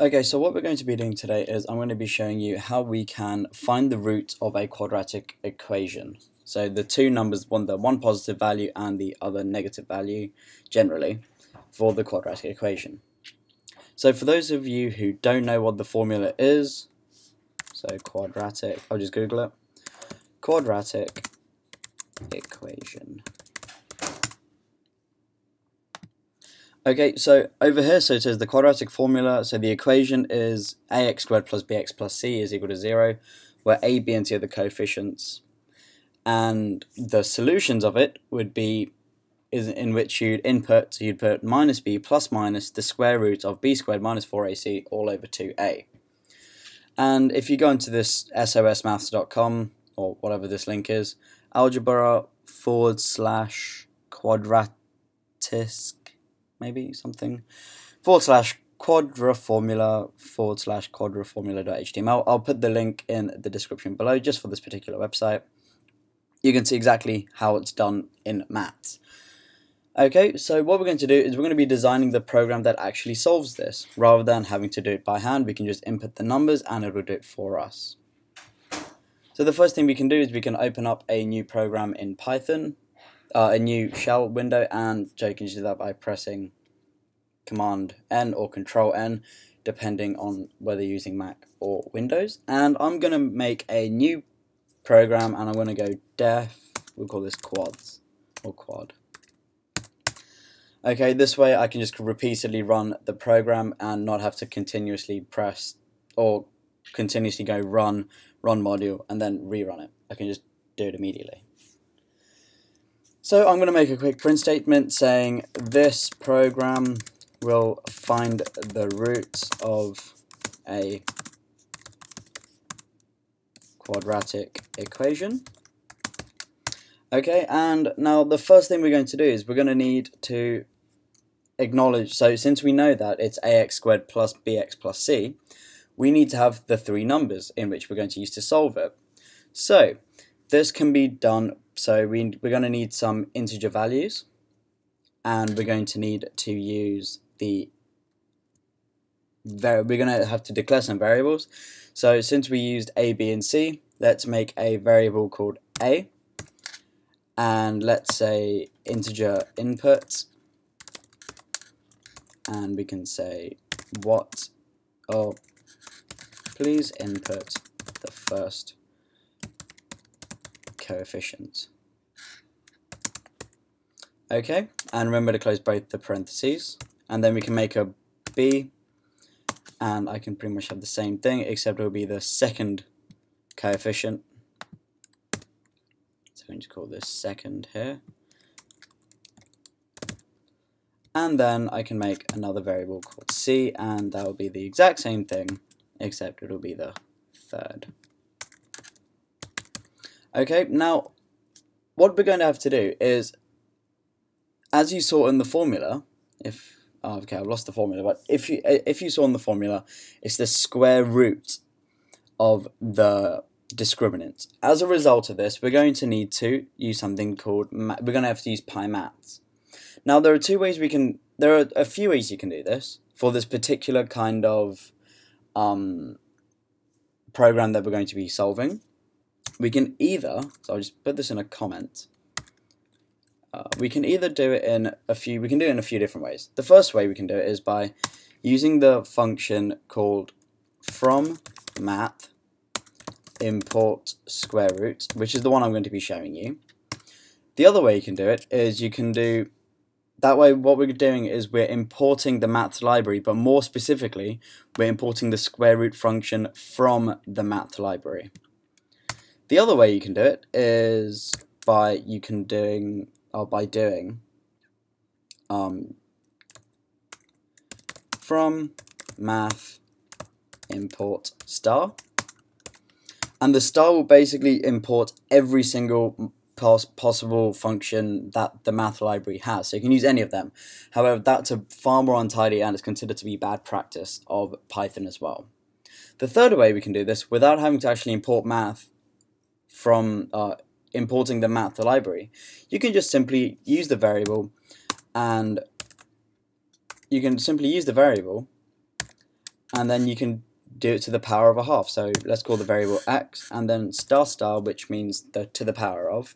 Okay, so what we're going to be doing today is I'm going to be showing you how we can find the root of a quadratic equation. So the two numbers, one the one positive value and the other negative value, generally, for the quadratic equation. So for those of you who don't know what the formula is, so quadratic, I'll just Google it. Quadratic equation. Okay, so over here, so it says the quadratic formula, so the equation is ax squared plus bx plus c is equal to 0, where a, b, and c are the coefficients. And the solutions of it would be is in which you'd input, so you'd put minus b plus minus the square root of b squared minus 4ac all over 2a. And if you go into this sosmaths.com, or whatever this link is, algebra forward slash quadratisk maybe something forward slash quadra formula forward slash quadra formula.html. I'll put the link in the description below just for this particular website. You can see exactly how it's done in maths. Okay, so what we're going to do is we're going to be designing the program that actually solves this. Rather than having to do it by hand, we can just input the numbers and it will do it for us. So the first thing we can do is we can open up a new program in Python uh, a new shell window and you can do that by pressing command N or control N depending on whether you're using Mac or Windows. And I'm gonna make a new program and I'm gonna go def we'll call this quads or quad. Okay this way I can just repeatedly run the program and not have to continuously press or continuously go run run module and then rerun it. I can just do it immediately so I'm going to make a quick print statement saying this program will find the roots of a quadratic equation. Okay, and now the first thing we're going to do is we're going to need to acknowledge, so since we know that it's ax squared plus bx plus c, we need to have the three numbers in which we're going to use to solve it. So, this can be done so we, we're going to need some integer values and we're going to need to use the we're going to have to declare some variables. So since we used a, b, and c, let's make a variable called a and let's say integer input and we can say what oh please input the first coefficients. Okay, and remember to close both the parentheses, and then we can make a b, and I can pretty much have the same thing, except it will be the second coefficient. So we can just call this second here. And then I can make another variable called c, and that will be the exact same thing, except it will be the third. Okay, now what we're going to have to do is, as you saw in the formula, if oh, okay, I've lost the formula, but if you if you saw in the formula, it's the square root of the discriminant. As a result of this, we're going to need to use something called we're going to have to use PyMaths. Now there are two ways we can. There are a few ways you can do this for this particular kind of um, program that we're going to be solving we can either, so I'll just put this in a comment, uh, we can either do it in a few, we can do it in a few different ways. The first way we can do it is by using the function called from math import square root, which is the one I'm going to be showing you. The other way you can do it is you can do, that way what we're doing is we're importing the math library, but more specifically, we're importing the square root function from the math library. The other way you can do it is by you can doing or by doing um, from math import star. And the star will basically import every single pos possible function that the math library has. So you can use any of them. However that's a far more untidy and is considered to be bad practice of Python as well. The third way we can do this without having to actually import math from uh, importing the math library, you can just simply use the variable and you can simply use the variable and then you can do it to the power of a half. So let's call the variable x, and then star star, which means the to the power of,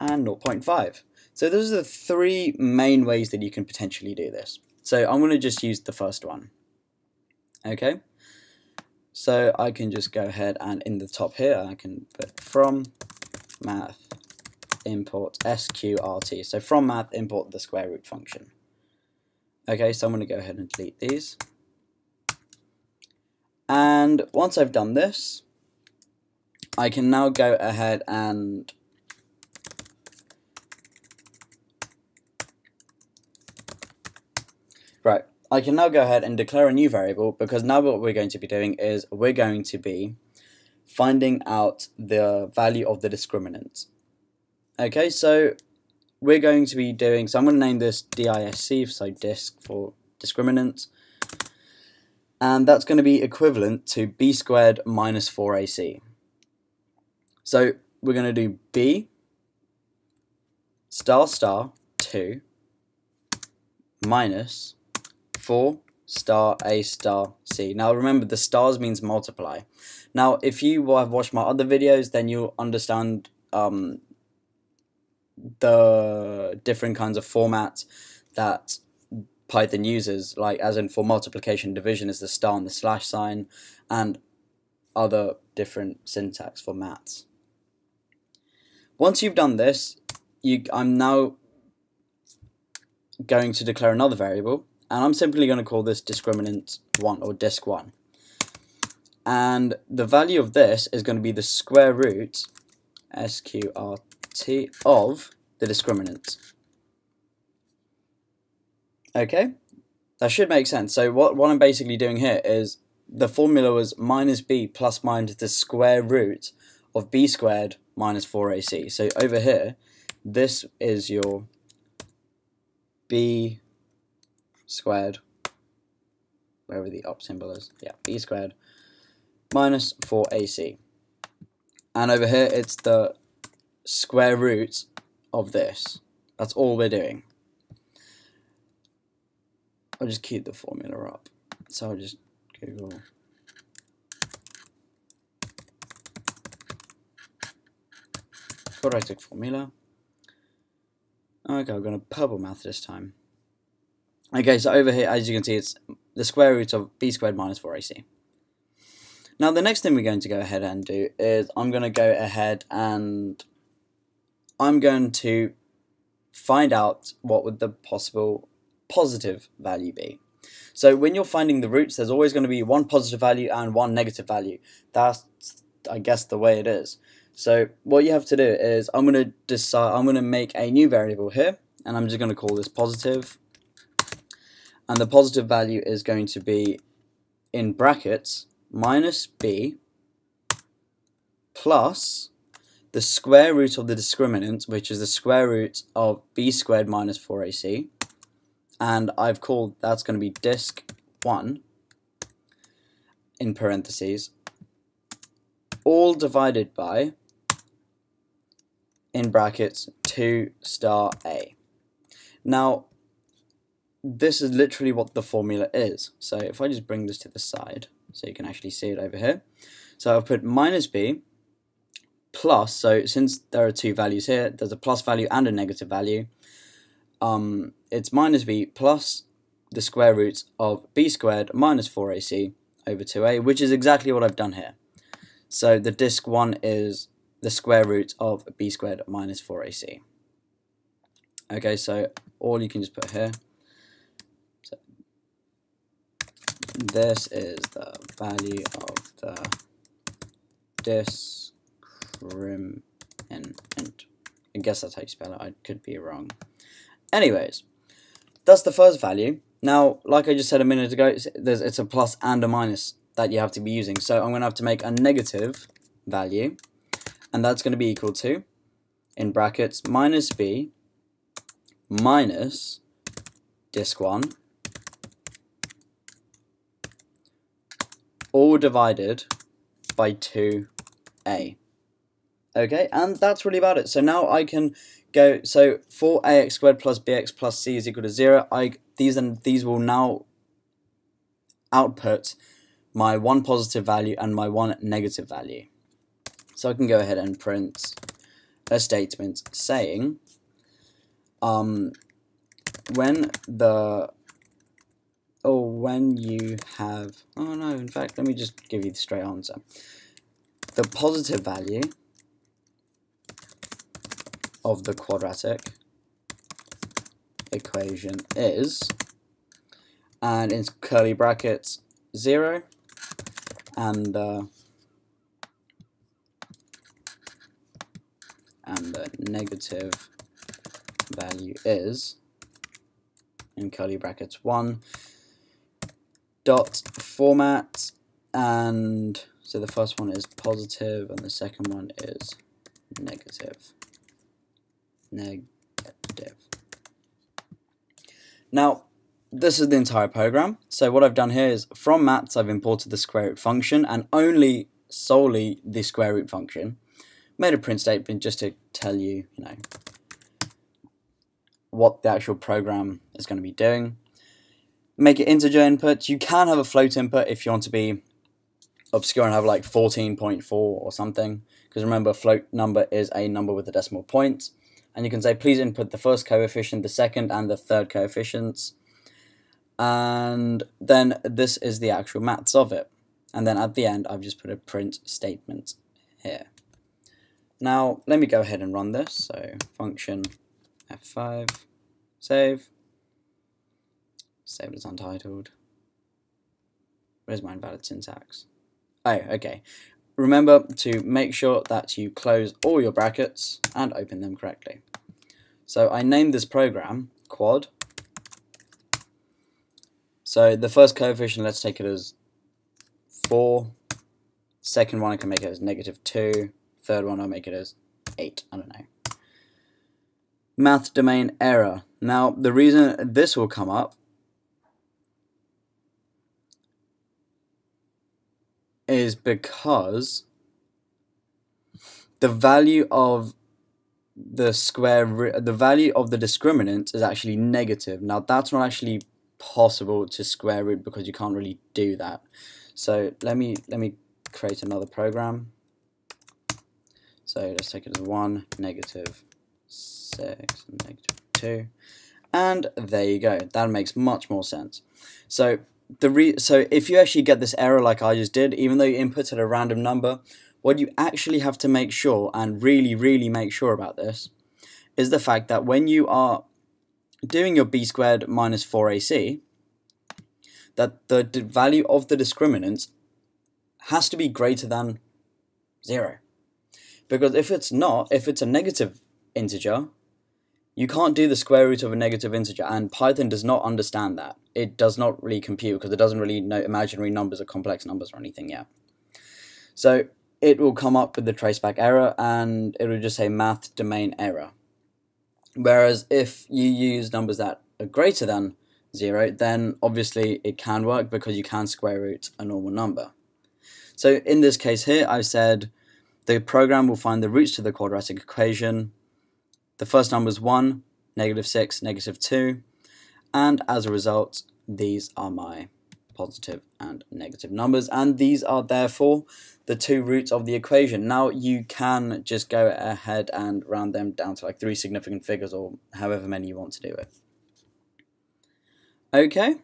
and 0.5. So those are the three main ways that you can potentially do this. So I'm going to just use the first one. Okay. So I can just go ahead and in the top here, I can put from math import sqrt. So from math import the square root function. Okay, so I'm going to go ahead and delete these. And once I've done this, I can now go ahead and Right, I can now go ahead and declare a new variable because now what we're going to be doing is we're going to be finding out the value of the discriminant. Okay, so we're going to be doing, so I'm going to name this DISC, so disc for discriminant, and that's going to be equivalent to b squared minus 4ac. So we're going to do b star star 2 minus 4 star a star c. Now remember the stars means multiply. Now if you have watched my other videos then you'll understand um, the different kinds of formats that Python uses, like as in for multiplication division is the star and the slash sign, and other different syntax for maths. Once you've done this, you I'm now going to declare another variable, and I'm simply going to call this discriminant 1 or disc1. And the value of this is going to be the square root sqrt of the discriminant. Okay, that should make sense. So what, what I'm basically doing here is the formula was minus b plus minus the square root of b squared minus 4ac. So over here, this is your b squared, wherever the up symbol is, yeah, b squared minus 4ac. And over here, it's the square root of this. That's all we're doing. I'll just keep the formula up. So I'll just Google quadratic formula. Okay, I'm going to purple math this time. Okay, so over here, as you can see, it's the square root of b squared minus 4ac. Now, the next thing we're going to go ahead and do is I'm going to go ahead and I'm going to find out what would the possible positive value be. So when you're finding the roots, there's always going to be one positive value and one negative value. That's, I guess, the way it is. So what you have to do is I'm going to decide, I'm going to make a new variable here, and I'm just going to call this positive. And the positive value is going to be in brackets minus b plus the square root of the discriminant, which is the square root of b squared minus 4ac, and I've called that's going to be disc 1 in parentheses, all divided by, in brackets, 2 star a. Now, this is literally what the formula is. So if I just bring this to the side, so you can actually see it over here. So I've put minus b plus, so since there are two values here, there's a plus value and a negative value, um, it's minus b plus the square root of b squared minus 4ac over 2a, which is exactly what I've done here. So the disc 1 is the square root of b squared minus 4ac. Okay, so all you can just put here. this is the value of the discriminant. I guess that's how you spell it. I could be wrong. Anyways, that's the first value. Now, like I just said a minute ago, it's, it's a plus and a minus that you have to be using. So I'm going to have to make a negative value, and that's going to be equal to, in brackets, minus b minus disc1 all divided by 2a. Okay, and that's really about it. So now I can go, so for ax squared plus bx plus c is equal to 0, I these and these will now output my one positive value and my one negative value. So I can go ahead and print a statement saying um, when the or when you have oh no in fact let me just give you the straight answer. The positive value of the quadratic equation is and in curly brackets 0 and the and the negative value is in curly brackets 1 dot format and so the first one is positive and the second one is negative. Negative. Now this is the entire program. So what I've done here is from maths I've imported the square root function and only solely the square root function. Made a print statement just to tell you you know what the actual program is going to be doing. Make it integer input. You can have a float input if you want to be obscure and have like 14.4 or something. Because remember, float number is a number with a decimal point. And you can say, please input the first coefficient, the second, and the third coefficients. And then this is the actual maths of it. And then at the end, I've just put a print statement here. Now, let me go ahead and run this. So, function F5, save, save it as untitled. Where's my invalid syntax? Oh, okay. Remember to make sure that you close all your brackets and open them correctly. So I named this program quad. So the first coefficient, let's take it as 4. Second one, I can make it as negative 2. Third one, I'll make it as 8. I don't know math domain error. Now, the reason this will come up is because the value of the square root the value of the discriminant is actually negative. Now that's not actually possible to square root because you can't really do that. So let me let me create another program. So let's take it as 1, negative 6 and negative 2. And there you go. That makes much more sense. So the re so if you actually get this error like I just did, even though you inputted a random number, what you actually have to make sure, and really, really make sure about this, is the fact that when you are doing your b squared minus 4ac, that the value of the discriminant has to be greater than 0. Because if it's not, if it's a negative integer, you can't do the square root of a negative integer, and Python does not understand that. It does not really compute because it doesn't really know imaginary numbers or complex numbers or anything yet. So it will come up with the traceback error, and it will just say math domain error. Whereas if you use numbers that are greater than 0, then obviously it can work because you can square root a normal number. So in this case here, I've said the program will find the roots to the quadratic equation the first number is 1, negative 6, negative 2, and as a result, these are my positive and negative numbers, and these are therefore the two roots of the equation. Now you can just go ahead and round them down to like three significant figures or however many you want to do it. Okay,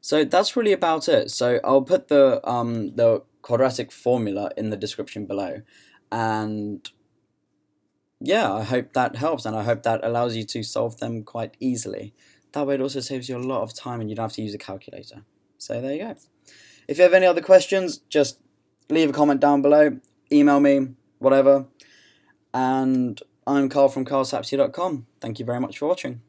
so that's really about it. So I'll put the um, the quadratic formula in the description below, and yeah, I hope that helps and I hope that allows you to solve them quite easily. That way it also saves you a lot of time and you don't have to use a calculator. So there you go. If you have any other questions, just leave a comment down below, email me, whatever. And I'm Carl from carlsapty.com. Thank you very much for watching.